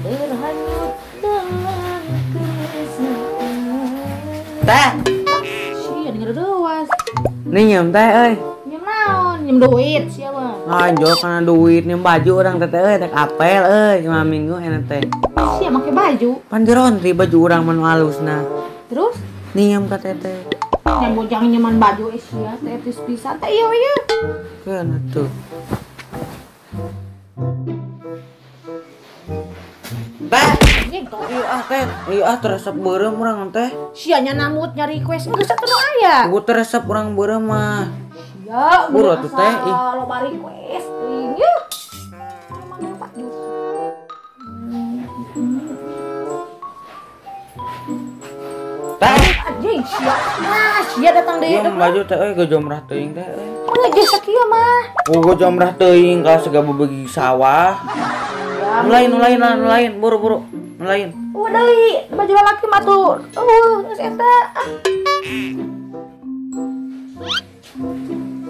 terhanyut dalam keresahan Teh, Sia denger dewas nih nyem teh euy. Nyem naon? Nyem duit siapa? Ngajo karena duit nyem baju orang teh euy tek apel euy cuma minggu enak teh. Sia make baju Pan dirontri baju orang manu halusna. Terus Nih nyem ka teh teh. yang bojang nyaman baju eh sia teh etis pisan teh iya iya Keun tuh. Anjing iya ah teh, iya ah teresep beureum urang teh. Sianya namut nyari request geus satu aya. Gua teresep urang beureum mah. Ya, Buru atuh teh. Lo bari request ya. Jus. Teh, Anjing sia. Nah, sia datang deui. nyem baju teh euy gojomrah teuing teh euy. Mana geus sakieu mah? Oh, gojomrah teuing ka segala bagi sawah. Ya, Nu lain, nu lain, nu lain, buru-buru. Nu lain. Oh, baju lalaki mah tuh. Uh, geus eta. Ah.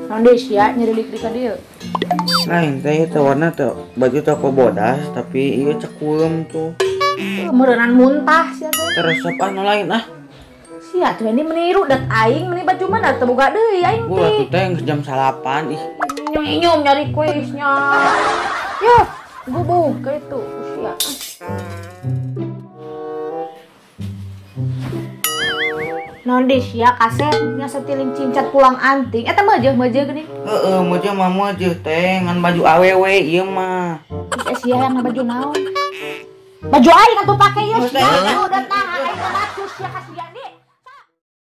Naon deui sia nyerilik di ka dieu? Lain teh teh warna teh baju teh bodas tapi ieu cekulem tuh. Uh, Meureunnan muntah sia teh. Teresep ah nu lain ah. Sia tuh ini meniru dat aing meni baju mana boga deui aing Gua teh. tuh teh jam salapan ih. Nyom nyari kuisnya. Ya, gubuk ke itu usia. Non deh ya kaset nya setiling cincat pulang anting. Eta mah jeung mah gini. Heeh, moja mah moja teh ngan baju awewe ieu mah. Geus sia yang baju naon? Baju aing atuh pake ya sia. Udah tah